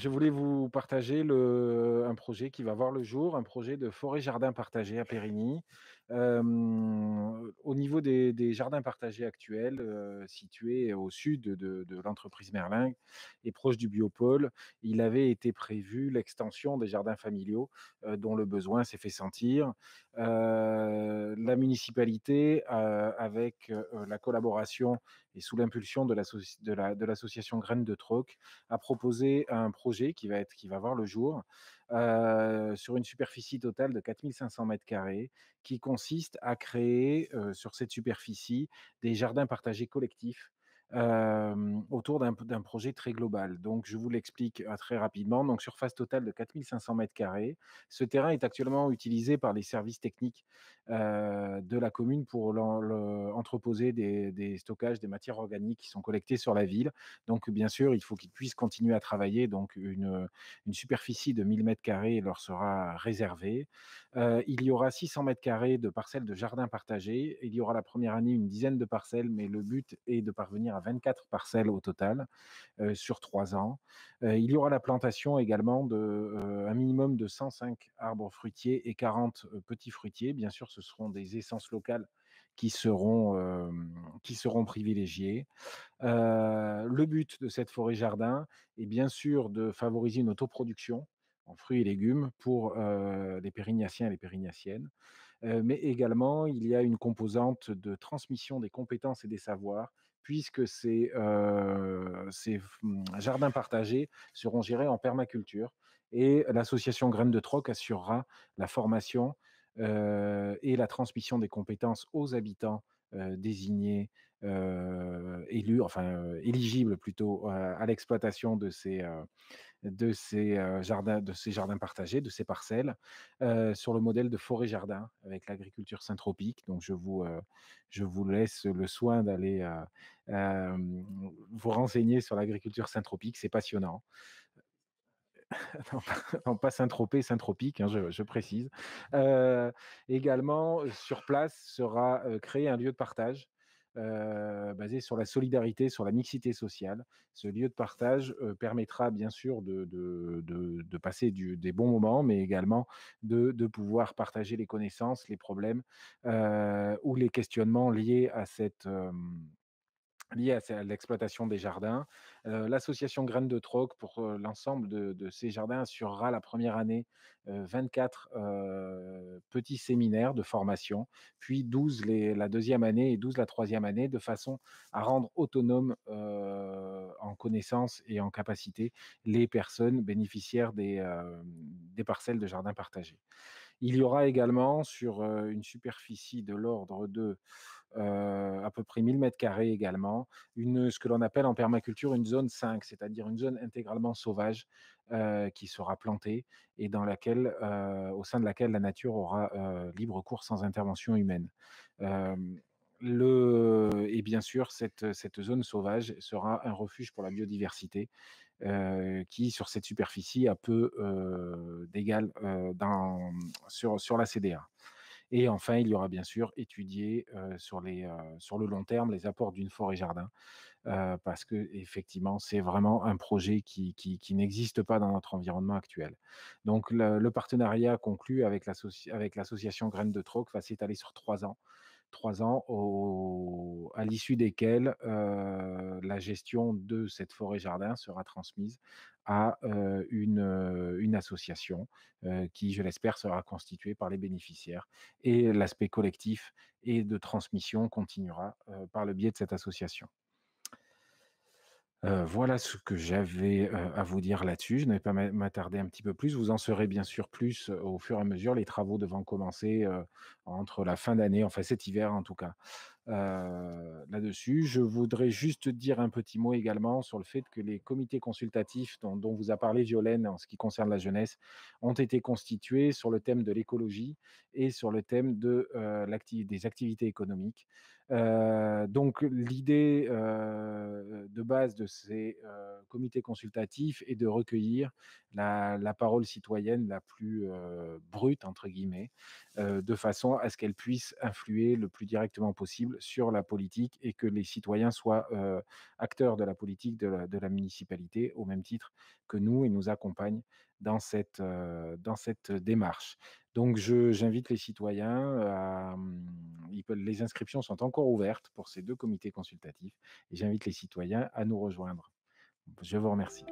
Je voulais vous partager un projet qui va voir le jour, un projet de forêt-jardin partagé à Périgny. Au niveau des jardins partagés actuels, situés au sud de l'entreprise Merlin et proche du biopôle, il avait été prévu l'extension des jardins familiaux, dont le besoin s'est fait sentir. La municipalité, avec, la collaboration et sous l'impulsion de l'associ de la de l'association Graines de Troc, a proposé un projet qui va être qui va voir le jour, sur une superficie totale de 4 500 m², qui consiste à créer, sur cette superficie, des jardins partagés collectifs, autour d'un projet très global. Donc je vous l'explique, très rapidement. Donc surface totale de 4 500 m². Ce terrain est actuellement utilisé par les services techniques, de la commune pour entreposer des stockages, des matières organiques qui sont collectées sur la ville. Donc bien sûr, il faut qu'ils puissent continuer à travailler, donc une, superficie de 1000 m² leur sera réservée. Il y aura 600 m² de parcelles de jardins partagés. Il y aura la première année une dizaine de parcelles, mais le but est de parvenir à 24 parcelles au total, sur 3 ans. Il y aura la plantation également de, un minimum de 105 arbres fruitiers et 40 petits fruitiers. Bien sûr, ce seront des essences locales qui seront, qui seront privilégiées. Le but de cette forêt-jardin est bien sûr de favoriser une autoproduction en fruits et légumes pour, les Pérignatiens et les Pérignatiennes. Heu, mais également, il y a une composante de transmission des compétences et des savoirs, puisque ces, mmh, jardins partagés seront gérés en permaculture et l'association Graines de Troc assurera la formation, et la transmission des compétences aux habitants, désignés, heu, élus, enfin, heu, éligibles plutôt, à l'exploitation de ces, de ces, jardins de ces jardins partagés, de ces parcelles, sur le modèle de forêt-jardin avec l'agriculture syntropique. Donc je vous, je vous laisse le soin d'aller, vous renseigner sur l'agriculture syntropique, c'est passionnant. Non non pas Saint-Tropez, syntropique, hein, je précise. Heu, également, sur place sera, heu, créé un lieu de partage, basé sur la solidarité, sur la mixité sociale. Ce lieu de partage, permettra bien sûr de passer des bons moments, mais également de pouvoir partager les connaissances, les problèmes, ou les questionnements liés à cette, liés à l'exploitation des jardins. L'association Graines de Troc pour, l'ensemble de ces jardins assurera la première année, heu, 24, heu, petits séminaires de formation, puis 12 les la deuxième année et 12 la troisième année, de façon à rendre autonomes, en connaissances et en capacité, les personnes bénéficiaires des, des parcelles de jardins partagés. Il y aura également sur, une superficie de l'ordre de, heu, à peu près 1000 m² également, une ce que l'on appelle en permaculture une zone 5, c'est-à-dire une zone intégralement sauvage, heu, qui sera plantée et dans laquelle, heu, au sein de laquelle la nature aura, libre cours sans intervention humaine. Le et bien sûr cette, cette zone sauvage sera un refuge pour la biodiversité, qui sur cette superficie a peu, d'égal, sur sur la CDA. Et enfin, il y aura bien sûr étudier, heu, sur les, sur le long terme, les apports d'une forêt-jardin, parce qu'effectivement, c'est vraiment un projet qui qui n'existe pas dans notre environnement actuel. Donc le partenariat conclu avec l'associ avec l'association Graines de Troc va s'étaler sur 3 ans. 3 ans au à l'issue desquels, la gestion de cette forêt-jardin sera transmise à, une, association, qui, je l'espère, sera constituée par les bénéficiaires et l'aspect collectif et de transmission continuera, par le biais de cette association. Voilà ce que j'avais, à vous dire là-dessus. Je n'avais pas m'a m'attarder un petit peu plus. Vous en saurez bien sûr plus, au fur et à mesure, les travaux devant commencer, entre la fin d'année, enfin cet hiver en tout cas, là-dessus. Je voudrais juste dire un petit mot également sur le fait que les comités consultatifs dont vous a parlé Violaine en ce qui concerne la jeunesse, ont été constitués sur le thème de l'écologie et sur le thème des activités économiques. Donc l'idée, de ces, comités consultatifs est de recueillir la parole citoyenne la plus, «brute» entre guillemets, de façon à ce qu'elle puisse influer le plus directement possible sur la politique et que les citoyens soient, acteurs de la politique de la de la municipalité au même titre que nous et nous accompagnent dans cette, dans cette démarche. Donc j'invite les citoyens à, mmh, les inscriptions sont encore ouvertes pour ces 2 comités consultatifs et j'invite les citoyens à nous rejoindre. Je vous remercie.